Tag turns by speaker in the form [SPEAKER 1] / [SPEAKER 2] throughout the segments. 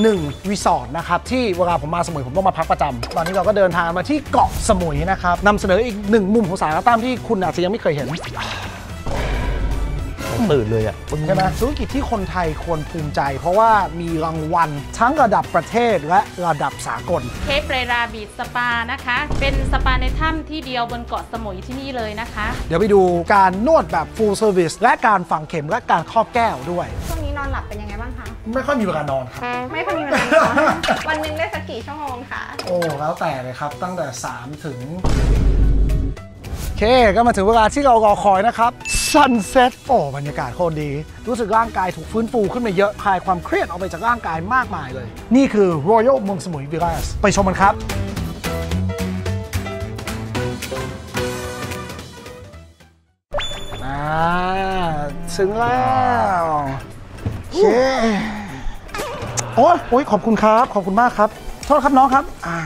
[SPEAKER 1] 1รีสอร์ทนะครับที่เวลาผมมาสมุยผมต้องมาพักประจำตอนนี้เราก็เดินทางมาที่เกาะสมุยนะครับนำเสนออีกหนึ่งมุมของสาระตั้มที่คุณอาจจะยังไม่เคยเห็น
[SPEAKER 2] ตื่นเลยอะ
[SPEAKER 1] ใช่ไหมธุรกิจที่คนไทยควรภูมิใจ เพราะว่ามีรางวัลทั้งระดับประเทศและระดับสากล
[SPEAKER 3] เทปเรราบีดสปานะคะ เป็นสปาในถ้ำที่เดียวบนเกาะสมุยที่นี่เลยนะคะ
[SPEAKER 1] เดี๋ยวไปดูการนวดแบบ full service และการฝังเข็มและการครอบแก้วด้วย
[SPEAKER 4] ช่วงนี้นอนหลับเป็นยังไงบ้างคะ
[SPEAKER 1] ไม่ค่อยมีเวลานอนครับ
[SPEAKER 4] ไม่ค่อยมีเวลานอน วันหนึงได้สักกี่ชั่วโมงคะ
[SPEAKER 1] โอ้แล้วแต่เลยครับตั้งแต่ 3 ถึงโอ เคก็มาถึงเวลาที่เรารอคอยนะครับ sunset โอ้บรรยากาศโคตรดี รู้สึกร่างกายถูกฟื้นฟูขึ้นมาเยอะคลายความเครียดออกไปจากร่างกายมากมายเลย นี่คือ Royal เมืองสมุย Villas ไปชมกันครับอ่าถึงแล้วโอเคโอ้ยโอ้ยขอบคุณครับ ขอบคุณมากครับ โทษครับน้องครับอ่า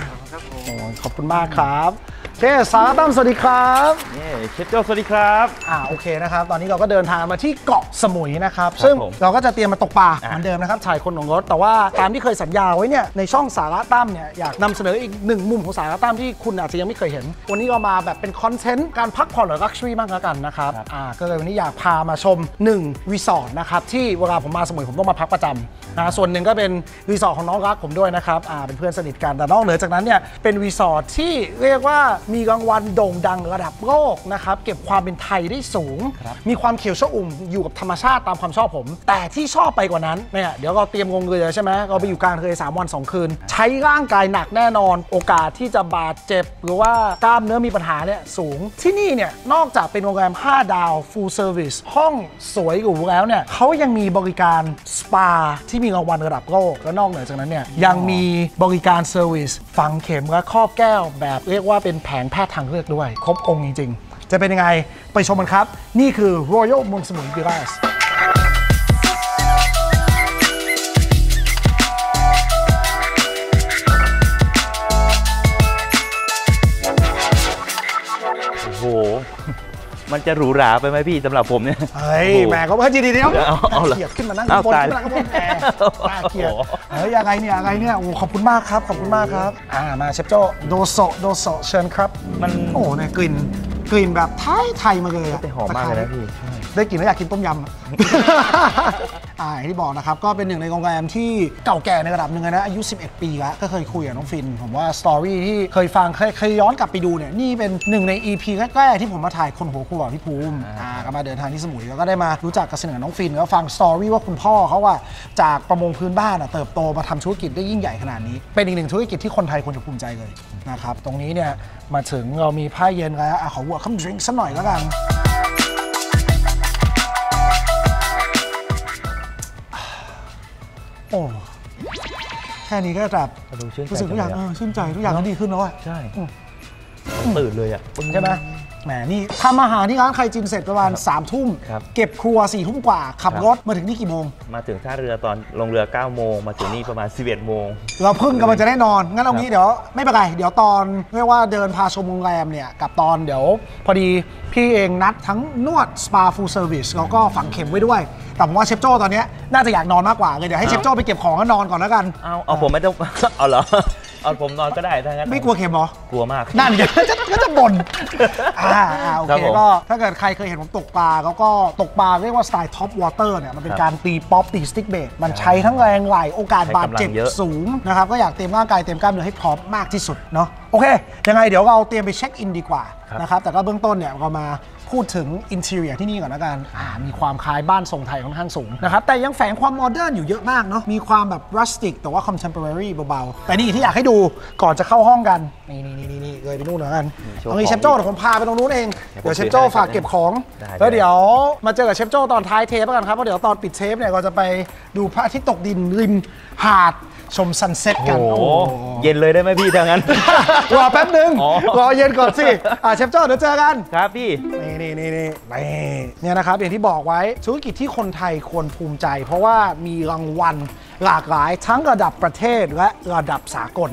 [SPEAKER 1] ขอบคุณมากครับ เคสารตั้มสวัสดีครับ
[SPEAKER 2] นี่เชฟโจ้สวัสดีครับ
[SPEAKER 1] อ่าโอเคนะครับ ตอนนี้เราก็เดินทางมาที่เกาะสมุยนะครับ ซึ่ง
[SPEAKER 2] ผม
[SPEAKER 1] เราก็จะเตรียมมาตกปลา
[SPEAKER 2] อะ
[SPEAKER 1] เหมือนเดิมนะครับถ่ายคนของรถ แต่ว่าตามที่เคยสัญญาไว้เนี่ยในช่องสาระตั้มเนี่ยอยากนำเสนออีกหนึ่งมุมของสาระตั้มที่คุณอาจจะยังไม่เคยเห็น วันนี้เรามาแบบเป็นคอนเทนต์การพักผ่อนหรือ luxury มากแล้วกันนะครับอ่าก็เลยวันนี้อยากพามาชม1รีสอร์ทนะครับที่เวลาผมมาสมุยผมต้องมาพักประจำนะส่วนหนึ่งก็เป็นรีสอร์ทของน้องรักผมด้วยนะครับอ่าเป็นเพื่อนสนิทกันแต่นอกเหนือจากนั้นเนี่ยเป็นรีสอร์ทที่เรียกว่ามีรางวัลโด่งดังระดับโลกนะครับเก็บความเป็นไทยได้สูง มีความเขียวชอุ่มอยู่กับธรรมชาติตามความชอบผม แต่ที่ชอบไปกว่านั้นเนี่ยเดี๋ยวเราเตรียมลงเรือใช่ไหมเราไปอยู่กลางทะเลสามวันสองคืน ใช้ร่างกายหนักแน่นอน โอกาสที่จะบาดเจ็บ หรือว่ากล้ามเนื้อมีปัญหาเนี่ยสูง ที่นี่เนี่ยนอกจากเป็นโรงแรม 5 ดาว full service ห้องสวยหรูแล้วเนี่ยเขายังมีบริการสปาที่มีรางวัลระดับโลกและนอกเหนือจากนั้นเนี่ยยังมีบริการเซอร์วิสฝังเข็มและครอบแก้วแบบเรียกว่าเป็นแผนแพทย์ทางเลือกด้วย ครบองค์จริง ๆ จะเป็นยังไงไปชมกันครับ นี่คือ Royal มืองสมุนบิราส
[SPEAKER 2] โอ้โห มันจะหรูหราไปไหมพี่สำหรับผมเนี่ย
[SPEAKER 1] เฮ้ย
[SPEAKER 2] โอ้โห
[SPEAKER 1] แหมก็เพิ่งจีดีเดียว
[SPEAKER 2] เอาเอาเหรอ
[SPEAKER 1] เกียดขึ้นมานั่ง
[SPEAKER 2] เอา
[SPEAKER 1] บน
[SPEAKER 2] ตาย
[SPEAKER 1] ขึ้นมานั่งบนแหมน่าเกลียด
[SPEAKER 2] โอ้โห
[SPEAKER 1] เฮ้ยยังไงเนี่ยยังไงเนี่ยโอ้ขอบคุณมากครับ ขอบคุณมากครับ อ่ามาเชฟโจ้โดโซโดโซเชิญครับ
[SPEAKER 2] มัน
[SPEAKER 1] โอ้เนี่ยกลิ่นกลิ่นแบบไทยไทยมาเลยอะ
[SPEAKER 2] แต่หอมมากเลยนะพี่ใช่
[SPEAKER 1] ได้กลิ่นแล้วอยากกินต้มยำอะ อ่าอย่างที่บอกนะครับ ก็เป็นหนึ่งในโรงแรมที่เก่าแก่ในระดับหนึ่งเลยนะ อายุ 11 ปีแล้ว ก็เคยคุยกับน้องฟิน ผมว่าสตอรี่ที่เคยฟังเคยเคยย้อนกลับไปดูเนี่ย นี่เป็นหนึ่งใน EP แรกๆที่ผมมาถ่ายคนหัวครัวพี่ภูมิอ่าก็มาเดินทางที่สมุยแล้วก็ได้มารู้จักกับเสนอน้องฟินแล้วฟังสตอรี่ว่าคุณพ่อเขาว่าจากประมงพื้นบ้านอะเติบโตมาทำธุรกิจได้ยิ่งใหญ่ขนาดนี้ เป็นอีกหนึ่งธุรกิจที่คนไทยควรจะภูมิใจเลยนะครับตรงนี้เนี่ยมาถึงเรามีผ้าเย็นแล้วอะขอวัวคำดริงสักหน่อยแล้วกัน อ้แค่นี้ก็แบบ
[SPEAKER 2] ดูชื่นใจ
[SPEAKER 1] รู้สึกทุกอย่าง
[SPEAKER 2] จังเลยอะ
[SPEAKER 1] เออชื่นใจทุกอย่างก็ดีขึ้นแล้วอะ
[SPEAKER 2] ใช่
[SPEAKER 1] อืม
[SPEAKER 2] ตื่นเลยอะ
[SPEAKER 1] ใช่ไหม แหมนี่ทำอาหารที่ร้านใครจินเสร็จประมาณสามทุ่ม
[SPEAKER 2] ครับ
[SPEAKER 1] เก็บครัวสี่ทุ่มกว่า ขับ
[SPEAKER 2] ครับ
[SPEAKER 1] รถมาถึงนี่กี่โมง
[SPEAKER 2] มาถึงท่าเรือตอนลงเรือ 9 โมง มาถึงนี่ประมาณ 11 โมง
[SPEAKER 1] เราเพิ่งกำลังจะได้นอน งั้นเอางี้
[SPEAKER 2] ครับ
[SPEAKER 1] เดี๋ยวไม่เป็นไร เดี๋ยวตอนเรียกว่าเดินพาชมโรงแรมเนี่ยกับตอนเดี๋ยว พอดีพี่เองนัดทั้งนวดสปา full service แล้วก็ฝังเข็มไว้ด้วย แต่ผมว่าเชฟโจ้ตอนเนี้ยน่าจะอยากนอนมากกว่าเลยเดี๋ยวให้เชฟโจ้ไปเก็บของแล้วนอนก่อนแล้วกัน
[SPEAKER 2] เอาเอาผมไม่ต้อง เอาเหรอ เอาผมนอนก็ได้ถ้างั้น
[SPEAKER 1] ไม่กลัวเข็มเหรอ
[SPEAKER 2] กลัวมาก
[SPEAKER 1] นั่นไงก็จะก็จะบ่นอ่าอ่าโอ
[SPEAKER 2] ครับ
[SPEAKER 1] เค
[SPEAKER 2] ผม
[SPEAKER 1] ก็ถ้าเกิดใครเคยเห็นผมตกปลาเขาก็ตกปลาเรียกว่าสไตล์ top water เนี่ยมันเป็น
[SPEAKER 2] ครับ
[SPEAKER 1] การตีป๊อปตี stickbait มันใช้ทั้งแรงไหล่โอกาส
[SPEAKER 2] ใช้
[SPEAKER 1] บาดเจ็บ
[SPEAKER 2] กำลังเยอะ
[SPEAKER 1] สูงนะครับก็อยากเตรียมร่างกายเตรียมกล้ามเนื้อให้พร้อมมากที่สุดเนาะโอเค ยังไงเดี๋ยวเราเตรียมไปเช็คอินดีกว่า
[SPEAKER 2] ครับ
[SPEAKER 1] นะครับแต่ก็เบื้องต้นเนี่ยเรามา พูดถึงอินเท i รียที่นี่ก่อนละกันอ่ามีความคล้ายบ้านทรงไทยค่อนข้างสูงนะครับ แต่ยังแฝงความ modern อยู่เยอะมากเนาะ มีความแบบ rustic แต่ว่าคอนเทม p o r a r y เบาๆ แต่นี่ที่อยากให้ดูก่อนจะเข้าห้องกัน นี่นี่นี่นี่เลยไปนู่นแล้วกัน
[SPEAKER 2] โชว์
[SPEAKER 1] ตรงนี้
[SPEAKER 2] ของ
[SPEAKER 1] เชฟโจ้เดี๋ยวผมพาไปตรงนู้นเอง
[SPEAKER 2] เดี๋
[SPEAKER 1] ย
[SPEAKER 2] ยวผมถือให้เชฟโจ้
[SPEAKER 1] ฝากเก็บของ
[SPEAKER 2] ได้
[SPEAKER 1] แล้วเดี๋ยวมาเจอกับเชฟโจ้ตอนท้ายเทปแล้วกันครับ เพราะเดี๋ยวตอนปิดเทปเนี่ยเราจะไปดูพระอาทิตย์ตกดินริมหาด ชม sunset กัน
[SPEAKER 2] โอ้โห
[SPEAKER 1] โอ้
[SPEAKER 2] เย็นเลยได้ไหมพี่ถ้างั้น
[SPEAKER 1] รอแป๊บนึง
[SPEAKER 2] อ๋อ
[SPEAKER 1] รอเย็นก่อนสิ อะเชฟโจ้เดี๋ยวเจอกัน
[SPEAKER 2] ครับพี่
[SPEAKER 1] นี่นี่นี่นี่นี่เนี่ยนะครับ อย่างที่บอกไว้ธุรกิจที่คนไทยควรภูมิใจ เพราะว่ามีรางวัลหลากหลายทั้งระดับประเทศและระดับสากล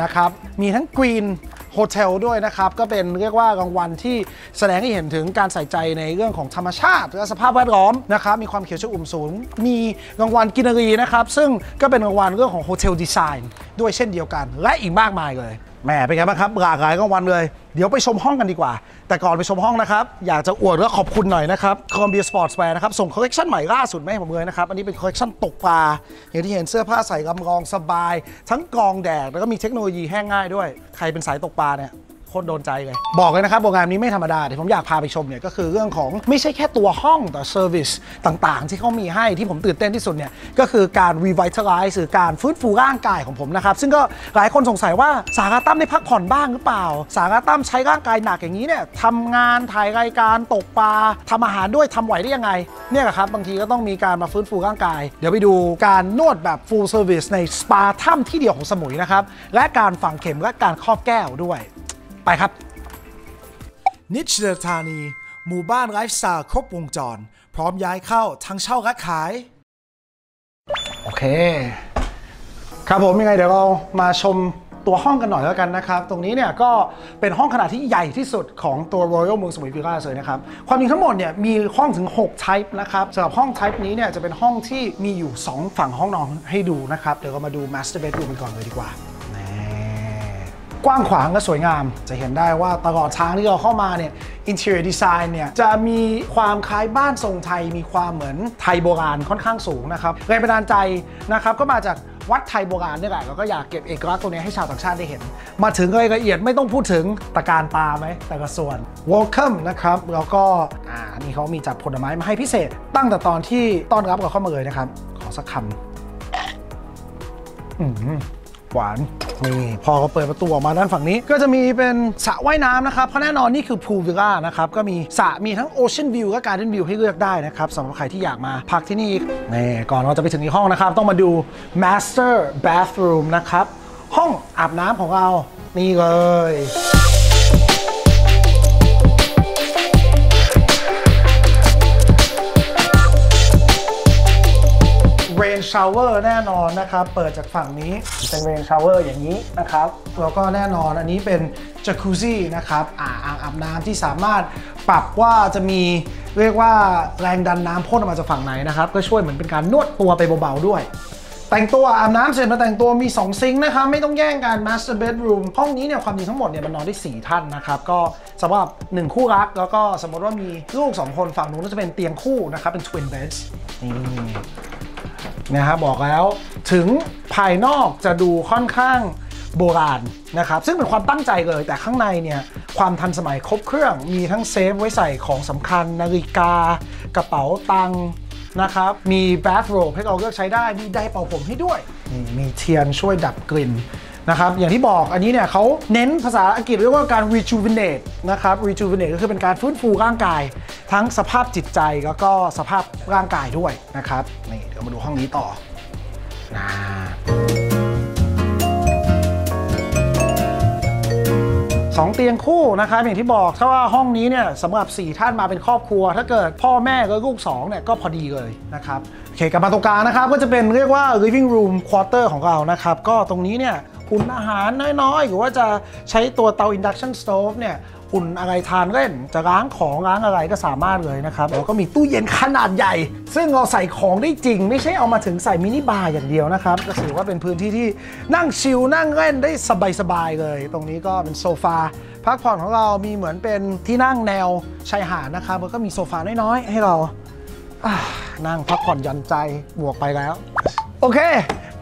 [SPEAKER 1] นะครับ มีทั้ง Green โฮเทลด้วยนะครับ ก็เป็นเรียกว่ารางวัลที่แสดงให้เห็นถึงการใส่ใจในเรื่องของธรรมชาติ และสภาพแวดล้อมนะครับมีความเขียวชอุ่มสูง มีรางวัลกินรีนะครับ ซึ่งก็เป็นรางวัลเรื่องของ hotel design ด้วยเช่นเดียวกัน และอีกมากมายเลย แหมเป็นไงบ้างครับหลากหลายรางวัลเลย เดี๋ยวไปชมห้องกันดีกว่า แต่ก่อนไปชมห้องนะครับ อยากจะอวดและขอบคุณหน่อยนะครับ Columbia Sportswear นะครับ ส่งคอลเลคชันใหม่ล่าสุดมาให้ผมเลยนะครับ อันนี้เป็นคอลเลคชันตกปลาอย่างที่เห็นเสื้อผ้าใส่กำรองสบาย ทั้งกรองแดดแล้วก็มีเทคโนโลยีแห้งง่ายด้วย ใครเป็นสายตกปลาเนี่ย คตรโดนใจเลย บอกเลยนะครับโรงแรมนี้ไม่ธรรมดาที่ผมอยากพาไปชมเนี่ยก็คือเรื่องของไม่ใช่แค่ตัวห้องแต่เซอร์วิสต่างๆ ที่เขามีให้ที่ผมตื่นเต้นที่สุดเนี่ยก็คือการ revitalize หรือการฟื้นฟูร่างกายของผมนะครับ ซึ่งก็หลายคนสงสัยว่าสาราตั้มได้พักผ่อนบ้างหรือเปล่า สาราตั้มใช้ร่างกายหนักอย่างนี้เนี่ยทำงานถ่ายรายการตกปลาทำอาหารด้วยทำไหวได้ยังไงเนี่ยครับบางทีก็ต้องมีการมาฟื้นฟูร่างกาย เดี๋ยวไปดูการนวดแบบ full service ในสปาถ้ำที่เดียวของสมุยนะครับและการฝังเข็มและการครอบแก้วด้วย ไปครับ นิชเดธานี หมู่บ้านไลฟ์สไตล์ครบวงจร พร้อมย้ายเข้าทั้งเช่าและขาย โอเค ครับผมยังไงเดี๋ยวเรามาชมตัวห้องกันหน่อยแล้วกันนะครับ ตรงนี้เนี่ยก็เป็นห้องขนาดที่ใหญ่ที่สุดของตัว Royal เมืองสมุยวิลล่าเลยนะครับ ความจริงทั้งหมดเนี่ยมีห้องถึง 6 type นะครับสำหรับห้อง type นี้เนี่ยจะเป็นห้องที่มีอยู่ 2 ฝั่งห้องนอนให้ดูนะครับ เดี๋ยวเรามาดู master bedroom กันก่อนเลยดีกว่า กว้างขวางและสวยงาม จะเห็นได้ว่าตลอดทางที่เราเข้ามาเนี่ย interior design เนี่ยจะมีความคล้ายบ้านทรงไทย มีความเหมือนไทยโบราณค่อนข้างสูงนะครับแรงบันดาลใจนะครับก็มาจากวัดไทยโบราณนี่แหละเราก็อยากเก็บเอกลักษณ์ตรงนี้ให้ชาวต่างชาติได้เห็น มาถึงรายละเอียดไม่ต้องพูดถึงตะการตาไหมแต่ละส่วน welcome นะครับ แล้วก็อ่านี่เขามีจัดผลไม้มาให้พิเศษ ตั้งแต่ตอนที่ต้อนรับเราเข้ามาเลยนะครับ ขอสักคำอืม หวานนี่พอเขาเปิดประตูออกมาด้านฝั่งนี้ ก็จะมีเป็นสระว่ายน้ำนะครับ เพราะแน่นอนนี่คือพูลวิลล่านะครับ ก็มีสระมีทั้งโอเชียนวิวและการ์เดนวิวให้เลือกได้นะครับสำหรับใครที่อยากมาพักที่นี่นี่ก่อนเราจะไปถึงห้องนะครับ ต้องมาดู master bathroom นะครับ ห้องอาบน้ำของเรานี่เลย shower แน่นอนนะครับ เปิดจากฝั่งนี้เป็น rain shower อย่างนี้นะครับ แล้วก็แน่นอนอันนี้เป็นจัก u ซี่นะครับอ่างอาบน้ำที่สามารถปรับว่าจะมีเรียกว่าแรงดันน้ำพ่นออกมาจากฝั่งไหนนะครับ ก็ช่วยเหมือนเป็นการนวดตัวไปเบาๆด้วยแต่งตัวอาบน้ำเสร็จมาแต่งตัวมี 2 ซิงค์นะครับไม่ต้องแย่งกัน master bedroom ห้องนี้เนี่ยความจริงทั้งหมดเนี่ยมันนอนได้ 4 ท่านนะครับ ก็สำหรับ 1 คู่รัก แล้วก็สมมติว่ามีลูก 2 คนฝั่งนู้นก็จะเป็นเตียงคู่นะครับ เป็น twin beds นี่ นะฮะบอกแล้วถึงภายนอกจะดูค่อนข้างโบราณนะครับ ซึ่งเป็นความตั้งใจเลย แต่ข้างในเนี่ย ความทันสมัยครบเครื่องมีทั้งเซฟไว้ใส่ของสำคัญ นาฬิกา กระเป๋าตังค์นะครับ มีแบทโรบให้เราเลือกใช้ได้ มีไดร์เป่าผมให้ด้วยนี่มีเทียนช่วยดับกลิ่น นะครับอย่างที่บอกอันนี้เนี่ยเขาเน้นภาษาอังกฤษเรียกว่าการ rejuvenate นะครับ rejuvenate ก็คือเป็นการฟื้นฟูร่างกาย ทั้งสภาพจิตใจแล้วก็สภาพร่างกายด้วยนะครับนี่เดี๋ยวมาดูห้องนี้ต่อนะสองเตียงคู่นะครับอย่างที่บอกถ้าว่าห้องนี้เนี่ยสำหรับ 4 ท่านมาเป็นครอบครัว ถ้าเกิดพ่อแม่กับลูก2เนี่ยก็พอดีเลยนะครับโอเคกลับมาตรงกลางนะครับก็จะเป็นเรียกว่า living room quarter ของเรานะครับ ก็ตรงนี้เนี่ย อุ่นอาหารน้อยๆ หรือว่าจะใช้ตัวเตา induction stove เนี่ยอุ่นอะไรทานเล่น จะล้างของล้างอะไรก็สามารถเลยนะครับ แล้วก็มีตู้เย็นขนาดใหญ่ ซึ่งเราใส่ของได้จริง ไม่ใช่เอามาถึงใส่มินิบาร์อย่างเดียวนะครับ ก็ถือว่าเป็นพื้นที่ที่นั่งชิลนั่งเล่นได้สบายๆเลย ตรงนี้ก็เป็นโซฟาพักผ่อนของเรามีเหมือนเป็นที่นั่งแนวชายหาดนะครับแล้วก็มีโซฟาน้อยๆให้เรานั่งพักผ่อนย่อนใจบวกไปแล้ว โอเค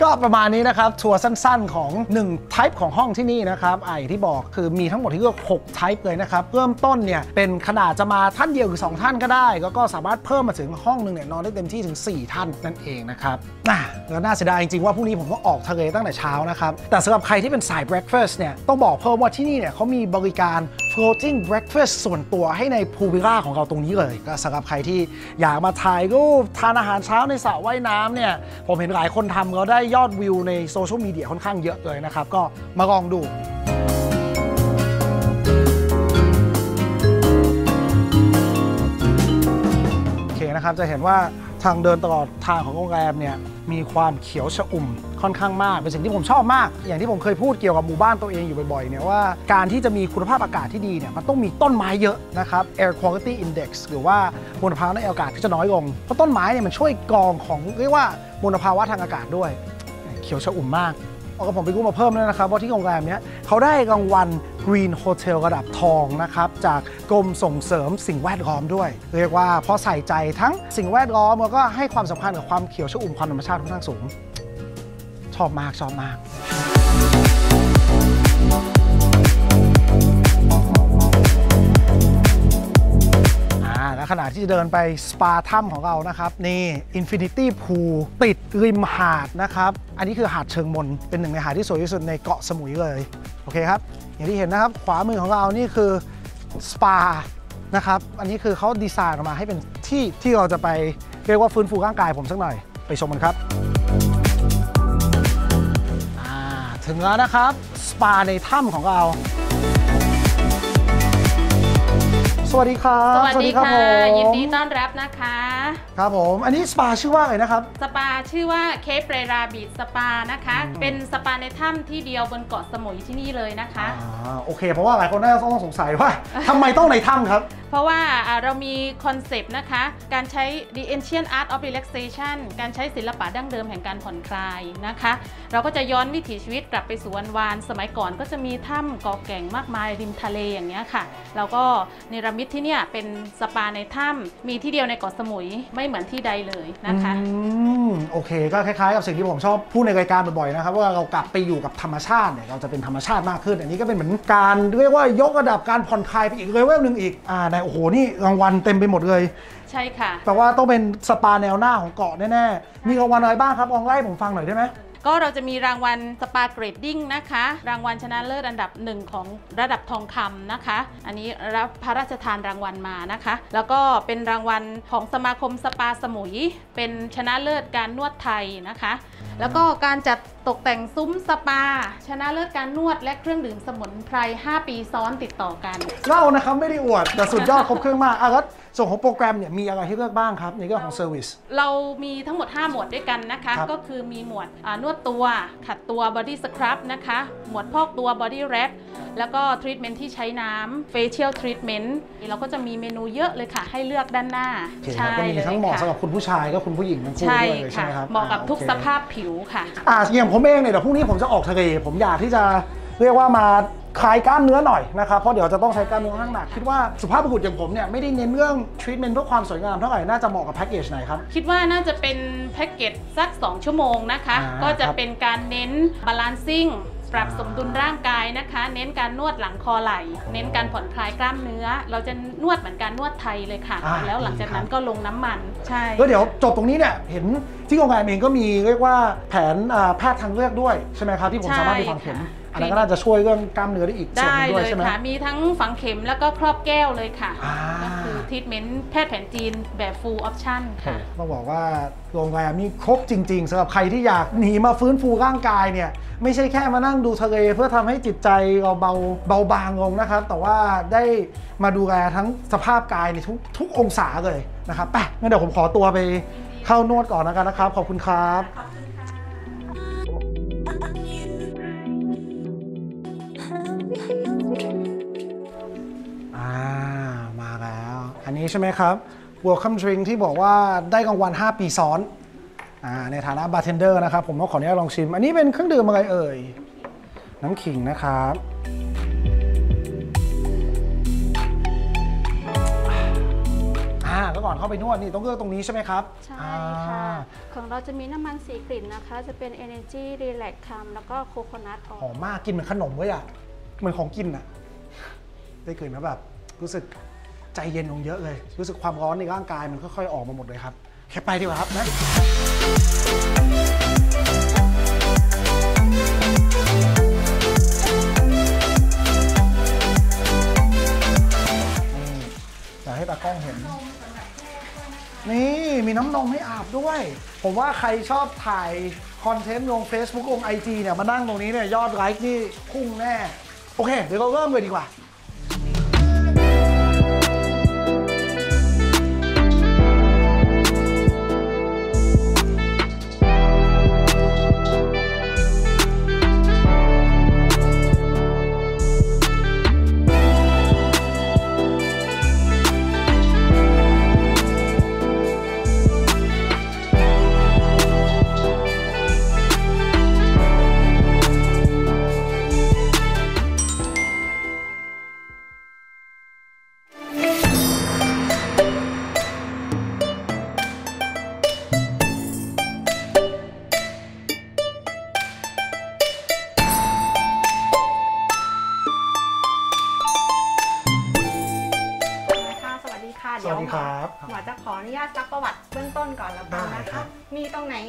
[SPEAKER 1] ก็ประมาณนี้นะครับทัวร์สั้นๆของ1 type ของห้องที่นี่นะครับไอที่บอกคือมีทั้งหมดที่เรียก6 type เลยนะครับเริ่มต้นเนี่ยเป็นขนาดจะมาท่านเดียวหรือ2ท่านก็ได้ แล้วก็สามารถเพิ่มมาถึงห้องหนึ่งเนี่ยนอนได้เต็มที่ถึง 4 ท่านนั่นเองนะครับน่ะแล้วน่าเสียดายจริงๆว่าพรุ่งนี้ผมต้องออกทะเลตั้งแต่เช้านะครับแต่สำหรับใครที่เป็นสาย breakfast เนี่ยต้องบอกเพิ่มว่าที่นี่เนี่ยเขามีบริการ floating breakfast ส่วนตัวให้ในพูวิลล่าของเราตรงนี้เลยก็สำหรับใครที่อยากมาถ่ายรูปทานอาหารเช้าในสระว่ายน้ำเนี่ยผมเห็นหลายคนทำเราได้ยอดวิวในโซเชียลมีเดียค่อนข้างเยอะเลยนะครับ ก็มาลองดูโอเคนะครับจะเห็นว่าทางเดินตลอดทางของโรงแรมเนี่ยมีความเขียวชอุ่มค่อนข้างมาก เป็นสิ่งที่ผมชอบมาก อย่างที่ผมเคยพูดเกี่ยวกับหมู่บ้านตัวเองอยู่บ่อยๆเนี่ยว่าการที่จะมีคุณภาพอากาศที่ดีเนี่ยมันต้องมีต้นไม้เยอะนะครับ air quality index หรือว่ามลภาวะในอากาศที่จะน้อยลง เพราะต้นไม้เนี่ยมันช่วยกรองของเรียกว่ามลภาวะทางอากาศด้วย ขียวชอุ่มมากเอากับผมไปกู้มาเพิ่มแล้วนะครับว่าที่โรงแรมนี้เขาได้รางวัล Green Hotel ระดับทองนะครับจากกรมส่งเสริมสิ่งแวดล้อมด้วย เรียกว่าเพราะใส่ใจทั้งสิ่งแวดล้อมแล้วก็ให้ความสำคัญกับความเขียวชอุ่มความธรรมชาติค่อนข้างสูงชอบมากชอบมาก ขณะที่จะเดินไปสปาถ้ำของเรานะครับ นี่ Infinity Pool ติดริมหาดนะครับ อันนี้คือหาดเชิงมน เป็นหนึ่งในหาดที่สวยที่สุดในเกาะสมุยเลย โอเคครับ อย่างที่เห็นนะครับ ขวามือของเรานี่คือสปานะครับ อันนี้คือเขาดีไซน์ออกมาให้เป็นที่ที่เราจะไปเรียกว่าฟื้นฟูร่างกายผมสักหน่อย ไปชมกันครับถึงแล้วนะครับ สปาในถ้ำของเรา สวัสดีครับ
[SPEAKER 3] สวัสดี
[SPEAKER 1] ครั
[SPEAKER 3] ค่ะ
[SPEAKER 1] ผม
[SPEAKER 3] ยินดีต้อนรับนะคะ
[SPEAKER 1] ครับผม อันนี้สปาชื่อว่าอะไรนะครับ
[SPEAKER 3] สปาชื่อว่าเคปเรราบีดสปานะคะ เป็นสปาในถ้ำที่เดียวบนเกาะสมุยที่นี่เลยนะคะ
[SPEAKER 1] อ่าโอเค เพราะว่าหลายคนน่าจะต้องสงสัยว่าทำไมต้องในถ้ำครับ
[SPEAKER 3] เพราะว่าเรามีคอนเซปต์นะคะ การใช้ the ancient art of relaxation การใช้ศิลปะดั้งเดิมแห่งการผ่อนคลายนะคะ เราก็จะย้อนวิถีชีวิตกลับไปสู่วันวาน สมัยก่อนก็จะมีถ้ำเกาะแก่งมากมายริมทะเลอย่างเงี้ยค่ะ เราก็เนรมิตที่เนี่ยเป็นสปาในถ้ำมีที่เดียวในเกาะสมุยไม่เหมือนที่ใดเลยนะคะ
[SPEAKER 1] โอเค ก็คล้ายๆกับสิ่งที่ผมชอบพูดในรายการบ่อยๆนะครับว่าเรากลับไปอยู่กับธรรมชาติเนี่ยเราจะเป็นธรรมชาติมากขึ้น อันนี้ก็เป็นเหมือนการเรียกว่ายกระดับการผ่อนคลายไปอีกเลเวลหนึ่งอีกอ่าในโอ้โห นี่รางวัลเต็มไปหมดเลย
[SPEAKER 3] ใช่ค่ะ
[SPEAKER 1] แปลว่าต้องเป็นสปาแนวหน้าของเกาะแน่ๆ มีรางวัลอะไรบ้างครับลองไล่ให้ผมฟังหน่อยได้ไหม
[SPEAKER 3] ก็เราจะมีรางวัลสปา grading นะคะ รางวัลชนะเลิศอันดับหนึ่งของระดับทองคำนะคะ อันนี้รับพระราชทานรางวัลมานะคะ แล้วก็เป็นรางวัลของสมาคมสปาสมุย เป็นชนะเลิศการนวดไทยนะคะ แล้วก็การจัดตกแต่งซุ้มสปา ชนะเลิศการนวดและเครื่องดื่มสมุนไพร 5 ปีซ้อนติดต่อกัน
[SPEAKER 1] เล่านะครับไม่ได้อวดแต่สุดยอดครบเครื่องมากอะแล้ว ส่วนของโปรแกรมเนี่ยมีอะไรให้เลือกบ้างครับในเรื่องของ service
[SPEAKER 3] เรามีทั้งหมด 5 หมวดด้วยกันนะคะ
[SPEAKER 1] ครับ
[SPEAKER 3] ก็คือมีหมวดอ่านวดตัว ขัดตัว body scrub นะคะ หมวดพอกตัว body wrap แล้วก็ทรีทเมนต์ที่ใบหน้า facial treatment เราก็จะมีเมนูเยอะเลยค่ะ ให้เลือกด้านหน้า
[SPEAKER 1] โอเคครับก็มีทั้งเหมาะสำหรับคุณผู้ชายก็คุณผู้หญิงทั้งคู่
[SPEAKER 3] ใช่
[SPEAKER 1] ด้วยเลยใช่
[SPEAKER 3] ค่ะ
[SPEAKER 1] ไหมครับ
[SPEAKER 3] เหมาะกับ
[SPEAKER 1] อ่
[SPEAKER 3] ทุก
[SPEAKER 1] โอเค
[SPEAKER 3] สภาพผิวค่ะ
[SPEAKER 1] อ่าอย่างผมเองเนี่ยเดี๋ยวพรุ่งนี้ผมจะออกทะเลผมอยากที่จะเรียกว่ามา คลายกล้ามเนื้อหน่อยนะครับเพราะเดี๋ยวจะต้องใช้กล้ามเนื้อค่อนข้างหนักคิดว่าสุภาพบุรุษอย่างผมเนี่ยไม่ได้เน้นเรื่องทรีทเมนต์เพื่อความสวยงามเท่าไหร่น่าจะเหมาะกับแพ็กเกจไหนครับ
[SPEAKER 3] คิดว่าน่าจะเป็นแพ็กเกจสัก 2 ชั่วโมงนะคะ
[SPEAKER 1] อ่า
[SPEAKER 3] ก็จะ
[SPEAKER 1] ครับ
[SPEAKER 3] เป็นการเน้น balancing ปรับสมดุลร่างกายนะคะ เน้นการนวดหลังคอไหล่ เน้นการผ่อนคลายกล้ามเนื้อ เราจะนวดเหมือนการนวดไทยเลยค่ะ
[SPEAKER 1] อ่า
[SPEAKER 3] แล้วหลังจากนั้น
[SPEAKER 1] ดีครับ
[SPEAKER 3] ก็ลงน้ำมันใช่
[SPEAKER 1] แล้วเดี๋ยวจบตรงนี้เนี่ยเห็น ที่โรงแรมเองก็มีเรียกว่าแผนอ่าแพทย์ทางเลือกด้วยใช่ไหมครับที่ผมสามารถไปฝังเข็ม
[SPEAKER 3] ใช่ค่ะ
[SPEAKER 1] อันนั้นก็น่าจะช่วยเรื่องกล้ามเนื้อได้อีกส่วน
[SPEAKER 3] ได้
[SPEAKER 1] หนึงด้
[SPEAKER 3] เล
[SPEAKER 1] วย
[SPEAKER 3] ย
[SPEAKER 1] ใช่ไหม
[SPEAKER 3] ค่ะมีทั้งฝังเข็มแล้วก็ครอบแก้วเลยค่ะ
[SPEAKER 1] อ่า
[SPEAKER 3] ก็คือทรีทเมนต์แพทย์แผนจีนแบบ full option ค่ะ
[SPEAKER 1] ต้องบอกว่าโรงแรมนี่ครบจริง ๆสำหรับใครที่อยากหนีมาฟื้นฟูร่างกายเนี่ย ไม่ใช่แค่มานั่งดูทะเลเพื่อทำให้จิตใจเราเบาเบาบางลงนะครับ แต่ว่าได้มาดูแลทั้งสภาพกายในทุกทุกองศาเลยนะครับไปงั้นเดี๋ยวผมขอตัวไป เข้านวดก่อนแล้วกันนะครับ ขอบคุณครับอ่ามาแล้ว อันนี้ใช่ไหมครับ Welcome Drink ที่บอกว่าได้รางวัล5ปีซ้อนอ่าในฐานะบาร์เทนเดอร์นะครับ ผมก็ขออนุญาตลองชิม อันนี้เป็นเครื่องดื่มอะไรเอ่ย น้ำขิงนะครับ อ่าแล้วก่อนเข้าไปนวดนี่ต้องเลือกตรงนี้ใช่ไหมครับ
[SPEAKER 5] ใช่
[SPEAKER 1] อ่า
[SPEAKER 5] ค่ะของเราจะมีน้ำมันสีกลิ่นนะคะ จะเป็น Energy Relax คำแล้วก็โคโคนัทอ
[SPEAKER 1] หอมมากกินเหมือนขนมเลยอะเหมือนของกินอะได้กลิ่นแล้วแบบรู้สึกใจเย็นลงเยอะเลย รู้สึกความร้อนในร่างกายมันค่อยๆออกมาหมดเลยครับแค่ไปดีกว่าครับนะ ให้ตากล้องเห็น นี่มีน้ำนมให้อาบด้วย ผมว่าใครชอบถ่ายคอนเทนต์ลง Facebook ลง IG เนี่ยมานั่งตรงนี้เนี่ยยอดไลค์นี่พุ่งแน่ โอเค เดี๋ยวเราเริ่มเลยดีกว่า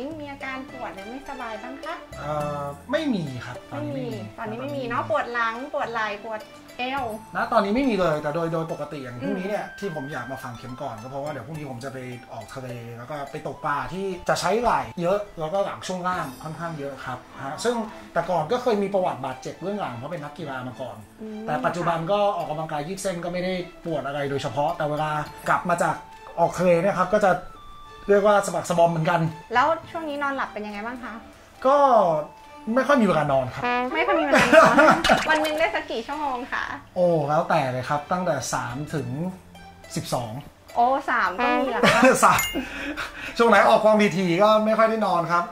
[SPEAKER 4] มีตรง
[SPEAKER 1] ไห
[SPEAKER 4] นมีอาการปวดหรือไม่สบายบ้างคะ
[SPEAKER 1] เอ่อไม่มีครับตอน
[SPEAKER 4] ไม่
[SPEAKER 1] นี้
[SPEAKER 4] มีตอนนี้ไม่มีเนาะปวดหลังปวดไหล่ปวดเอว
[SPEAKER 1] นะตอนนี้ไม่มีเลยแต่โดยโดยปกติอย่างพรุ่งนี้เนี่ยที่ผมอยากมาฝังเข็มก่อนก็เพราะว่าเดี๋ยวพรุ่งนี้ผมจะไปออกทะเลแล้วก็ไปตกปลาที่จะใช้ไหล่เยอะแล้วก็หลังช่วงล่างค่อนข้างเยอะครับฮะซึ่งแต่ก่อนก็เคยมีประวัติบาดเจ็บเรื่องหลังเพราะเป็นนักกีฬามาก่อน
[SPEAKER 4] อืม
[SPEAKER 1] แต่ปัจจุบันก็ออกกำลังกายยืดเส้นก็ไม่ได้ปวดอะไรโดยเฉพาะแต่เวลากลับมาจากออกทะเลเนะครับก็จะ เรียกว่าสะบักสะบอมเหมือนกัน
[SPEAKER 4] แล้วช่วงนี้นอนหลับเป็นยังไงบ้างคะ
[SPEAKER 1] ก็ไม่ค่อยมีเวลานอนครับ
[SPEAKER 4] ไม่ค่อยมีเวลานอน วันหนึ่งได้สักกี่ชั่วโมงคะ
[SPEAKER 1] โอ้แล้วแต่เลยครับ ตั้งแต่ 3 ถึง 12
[SPEAKER 4] โอ้สามก็มีเหรอคะ
[SPEAKER 1] สามช่วงไหนออกกองพีทีก็ไม่ค่อยได้นอนครับ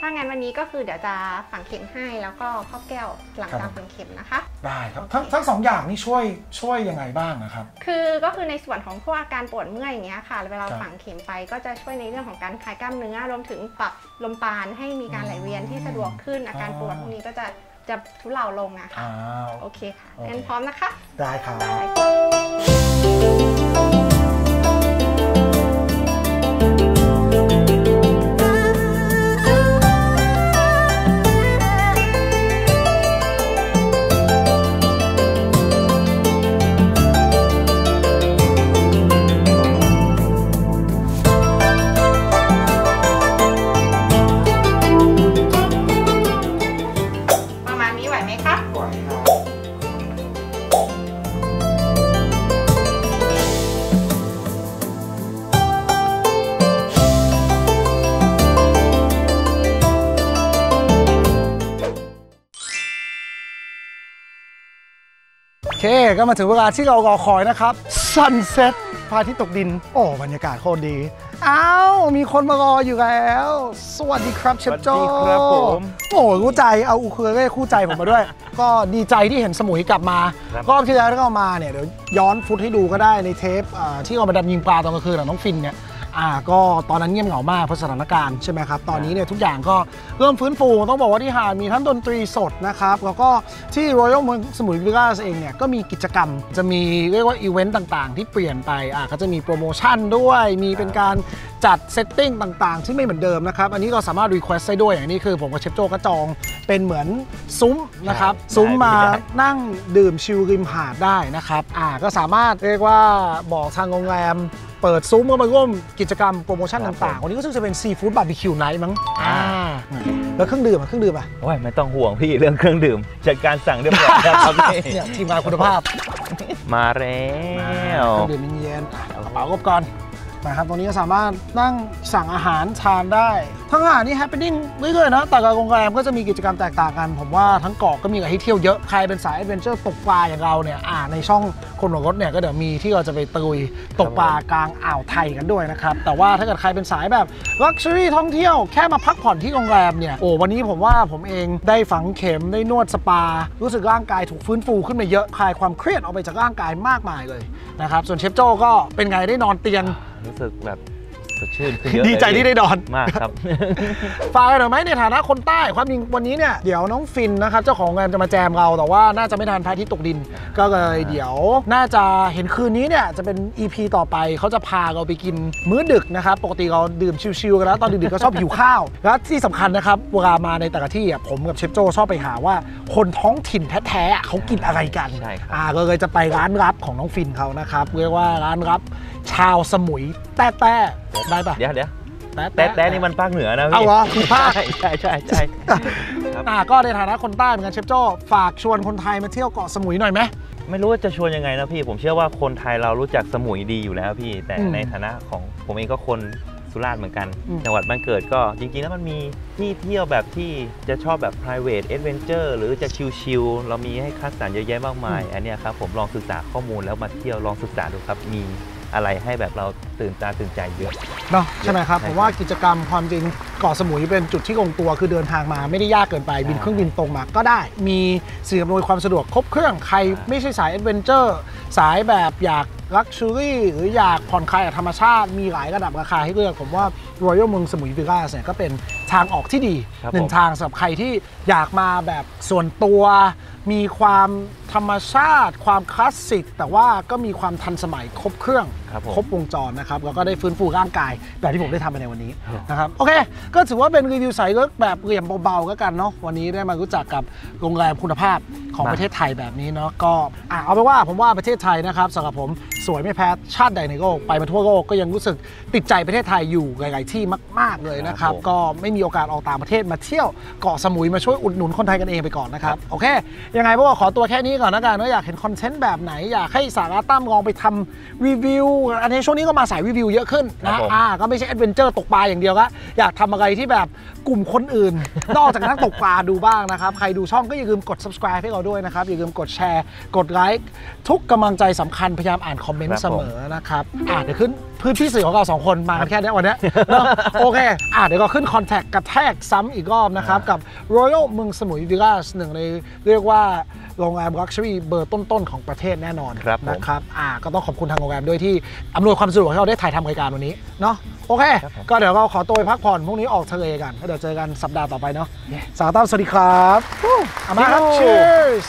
[SPEAKER 4] ถ้า งั้นวันนี้ก็คือเดี๋ยวจะฝังเข็มให้แล้วก็ครอบแก้วหลัง
[SPEAKER 1] ครับ
[SPEAKER 4] การฝังเข็มนะคะ
[SPEAKER 1] ได้ครับทั้งทั้งสองอย่างนี่ช่วยช่วยยังไงบ้างนะครับ
[SPEAKER 4] คือก็คือในส่วนของพวกอาการปวดเมื่อยอย่างเงี้ยค่ะเวลา
[SPEAKER 1] ครับ
[SPEAKER 4] ฝังเข็มไปก็จะช่วยในเรื่องของการคลายกล้ามเนื้อรวมถึงปรับลมปราณให้มีการไหลเวียนที่สะดวกขึ้นอาการปวดพวกนี้ก็จะจะทุเลาลงอะค่ะ
[SPEAKER 1] อ้าว
[SPEAKER 4] โอเคค่ะ
[SPEAKER 1] โอเค
[SPEAKER 4] งั้นพร้อมนะคะ
[SPEAKER 1] ได้ครับ
[SPEAKER 4] ได้ค่ะประ
[SPEAKER 1] เคก็มาถึงเวลาที่เรารอคอยนะครับ Sunset พระอาทิตย์ตกดิน โอ้บรรยากาศโคตรดี อ้าว มีคนมารออยู่แล้ว สวัสดีครับเชฟโจ
[SPEAKER 2] สวัสดีครับผม
[SPEAKER 1] โอ้รู้ใจเอาอูคูเลเล่คู่ใจผมมาด้วย ก็ดีใจที่เห็นสมุยกลับมา
[SPEAKER 2] ครับ
[SPEAKER 1] รอบที่แล้วที่เรามาเนี่ยเดี๋ยวย้อนฟุตให้ดูก็ได้ในเทปอ่าที่เรามาดำยิงปลาตอนกลางคืนกับน้องฟินเนี่ย อ่าก็ตอนนั้นเงียบเหงามากเพราะสถานการณ์ใช่ไหมครับ ตอนนี้เนี่ยทุกอย่างก็เริ่มฟื้นฟู ต้องบอกว่าที่หาดมีทั้งดนตรีสดนะครับ แล้วก็ที่ Royal เมืองสมุยวิลล่าเองเนี่ยก็มีกิจกรรมจะมีเรียกว่าอีเวนต์ต่างๆ ที่เปลี่ยนไปอ่าก็จะมีโปรโมชั่นด้วย มีเป็นการ จัด setting ต่างๆ ที่ไม่เหมือนเดิมนะครับ อันนี้ก็สามารถ request ได้ด้วยอย่างนี้คือผมกับเชฟโจก็จองเป็นเหมือนซุ้มนะครับ
[SPEAKER 2] ได้
[SPEAKER 1] ซุ้มมา
[SPEAKER 2] ได้
[SPEAKER 1] นั่งดื่ม chill ริมหาดได้นะครับอ่าก็สามารถเรียกว่าบอกทางโรงแรมเปิดซุ้มก็มาร่วมกิจกรรมโปรโมชั่น
[SPEAKER 2] ครับ
[SPEAKER 1] ต่างๆ วันนี้ก็ซึ่งจะเป็น seafood barbecue night มั้ง
[SPEAKER 2] อ่า
[SPEAKER 1] แล้วเครื่องดื่มอะเครื่องดื่มอะ
[SPEAKER 2] โอ้ยไม่ต้องห่วงพี่เรื่องเครื่องดื่มจัดการสั่งเรียบร้อยแล้วครับพี่
[SPEAKER 1] เนี่ยทีมงานคุณภาพ
[SPEAKER 2] มาแล้
[SPEAKER 1] เครื่
[SPEAKER 2] ว
[SPEAKER 1] องดื่มเย็นๆอะเอากระเป๋ากบก่อน นะครับ ตรงนี้ก็สามารถนั่งสั่งอาหารทานได้ทั้งอาหารนี่แฮปปี้นิ่งเรื่อยๆนะแต่ละโรงแรมก็จะมีกิจกรรมแตกต่างกัน ผมว่าทั้งเกาะก็มีอะไรให้เที่ยวเยอะ ใครเป็นสายแอดเวนเจอร์ตกปลาอย่างเราเนี่ยอ่าในช่องคนหัวรถเนี่ยก็เดี๋ยวมีที่เราจะไปตุยตกปลากลางอ่าวไทยกันด้วยนะครับ แต่ว่าถ้าเกิดใครเป็นสายแบบลักชัวรี่ท่องเที่ยวแค่มาพักผ่อนที่โรงแรมเนี่ยโอ้วันนี้ผมว่าผมเองได้ฝังเข็มได้นวดสปา รู้สึกร่างกายถูกฟื้นฟูขึ้นมาเยอะคลายความเครียดออกไปจากร่างกายมากมายเลยนะครับส่วนเชฟโจ้ก็เป็นไงได้นอนเตียง
[SPEAKER 2] รู้สึกแบบ สดชื่นขึ้นเยอะ
[SPEAKER 1] ดีใจ
[SPEAKER 2] เลย
[SPEAKER 1] ที่ได้นอน
[SPEAKER 2] มากครับ
[SPEAKER 1] ฝากกันหน่อยไหมในฐานะคนใต้ความจริงวันนี้เนี่ยเดี๋ยวน้องฟินนะครับเจ้าของโรงแรมจะมาแจมเราแต่ว่าน่าจะไม่ทันพระอาทิตย์ตกดิน ก็เลยเดี๋ยวน่าจะเห็นคืนนี้เนี่ยจะเป็น EP ต่อไปเขาจะพาเราไปกินมื้อดึกนะครับปกติเราดื่มชิวๆกันแล้วตอนดึกๆก็ชอบหิวข้าวแล้วที่สำคัญนะครับเวลามาในแต่ละที่อะผมกับเชฟโจชอบไปหาว่า คนท้องถิ่นแท้ๆอะเขากินอะไรกัน
[SPEAKER 2] ใช่ครับ
[SPEAKER 1] อ่าก็เลยจะไปร้านรับของน้องฟินเขานะครับเรียกว่าร้านรับชาวสมุยแต้แต้ๆ ได้ปะ
[SPEAKER 2] เดี๋ยวเดี๋ยวแต่แต่นี่มันภาคเหนือนะพี่
[SPEAKER 1] เอาเหรอถูกภาค
[SPEAKER 2] ใช่ใช่ใช่ใช่ครับ
[SPEAKER 1] อ่าก็ในฐานะคนใต้เหมือนกันเชฟโจ้ฝากชวนคนไทยมาเที่ยวเกาะสมุยหน่อยไหม
[SPEAKER 2] ไม่รู้ว่าจะชวนยังไงนะพี่ ผมเชื่อว่าคนไทยเรารู้จักสมุยดีอยู่แล้วพี่ แต่
[SPEAKER 1] อืม
[SPEAKER 2] ในฐานะของผมเองก็คนสุราษฎร์เหมือนกัน
[SPEAKER 1] อืม
[SPEAKER 2] จังหวัดบ้านเกิดก็จริงๆ แล้วมันมีที่เที่ยวแบบที่จะชอบแบบ private adventure หรือจะชิลๆเรามีให้คัดสรรเยอะแยะมากมาย อันเนี้ยครับผมลองศึกษาข้อมูลแล้วมาเที่ยวลองศึกษาดูครับมี อะไรให้แบบเราตื่นตาตื่นใจเยอะ
[SPEAKER 1] เนาะใช่ไหมครับ
[SPEAKER 2] ใช่
[SPEAKER 1] ผมว่ากิจกรรมความจริงเกาะสมุยเป็นจุดที่ลงตัวคือเดินทางมาไม่ได้ยากเกินไปบิน
[SPEAKER 2] ใช่
[SPEAKER 1] เครื่องบินตรงมาก็ได้ มีสิ่งอำนวยความสะดวกครบเครื่องใคร
[SPEAKER 2] ใช่
[SPEAKER 1] ไม่ใช่สายแอดเวนเจอร์สายแบบอยากลักชูรี่หรืออยากผ่อนคลายกับธรรมชาติมีหลายระดับราคาให้เลือก ผมว่า Royal เมืองสมุยวิลล่าเนี่ยก็เป็นทางออกที่ดี
[SPEAKER 2] ครับ
[SPEAKER 1] หนึ่ง
[SPEAKER 2] ผม
[SPEAKER 1] ทางสำหรับใครที่อยากมาแบบส่วนตัว มีความธธรรมชาติ ความคลาสสิก แต่ว่าก็มีความทันสมัยครบเครื่อง
[SPEAKER 2] ครับผม
[SPEAKER 1] ครบวงจรนะครับแล้วก็ได้ฟื้นฟูร่างกายแบบที่ผมได้ทำไปในวันนี้นะครับโอเค ก็ถือว่าเป็นรีวิวสายเลือกแบบเหลี่ยมเบาๆก็กันเนาะวันนี้ได้มารู้จักกับโรงแรมคุณภาพของ
[SPEAKER 2] มา
[SPEAKER 1] ประเทศไทยแบบนี้เนาะก็อะเอาเป็นว่าผมว่าประเทศไทยนะครับสำหรับผมสวยไม่แพ้ชาติใดในโลกไปมาทั่วโลกก็ยังรู้สึกติดใจประเทศไทยอยู่หลายๆที่มาก ๆเลยนะครับ
[SPEAKER 2] ครับผม
[SPEAKER 1] ก็ไม่มีโอกาสออกต่างประเทศมาเที่ยวเกาะสมุยมาช่วยอุดหนุนคนไทยกันเองไปก่อนนะครับโอเคยังไงพวกเราขอตัวแค่นี้ก่อนนะกันว่าอยากเห็น content แบบไหน อยากให้สาระตั้มลองไปทำรีวิว อันนี้ช่วงนี้ก็มาสายรีวิวเยอะขึ้นนะครั
[SPEAKER 2] บผม
[SPEAKER 1] อ่าก็ไม่ใช่ adventure ตกปลาอย่างเดียวละอยากทำอะไรที่แบบกลุ่มคนอื่น นอกจากนักตกปลาดูบ้างนะครับ ใครดูช่องก็อย่าลืมกด subscribe ให้เราด้วยนะครับ อย่าลืมกดแชร์ กดไลค์ทุกกำลังใจสำคัญพยายามอ่านคอมเมน
[SPEAKER 2] ครั
[SPEAKER 1] ต์
[SPEAKER 2] บ
[SPEAKER 1] เส
[SPEAKER 2] ผม
[SPEAKER 1] มอนะครับอ่าเดี๋ยวขึ้น พื้นที่สื่อของเราสองคนมากันแค่เนี้ยวันเนี้ยเนอะโอเค อ่าเดี๋ยวก็ขึ้นคอนแทคกระแทกซ้ำอีกรอบนะครับ กับ Royal เมืองสมุยวิลล่าหนึ่งในเรียกว่าโรงแรม Luxury เบอร์ต้นๆ ของประเทศแน่นอน
[SPEAKER 2] ครับผม
[SPEAKER 1] นะครับอ่าก็ต้องขอบคุณทางโรงแรมด้วยที่อำนวยความสะดวกให้เราได้ถ่ายทำรายการวันนี้เนาะโอเค
[SPEAKER 2] ครับผม
[SPEAKER 1] ก็เดี๋ยวเราขอตัวไปพักผ่อนพรุ่งนี้ออกทะเลกันแล้วเดี๋ยวเจอกันสัปดาห์ต่อไปเนาะสาวต้อมสวัสดีครับฟู้เอามาครับ
[SPEAKER 2] Cheers
[SPEAKER 1] cheers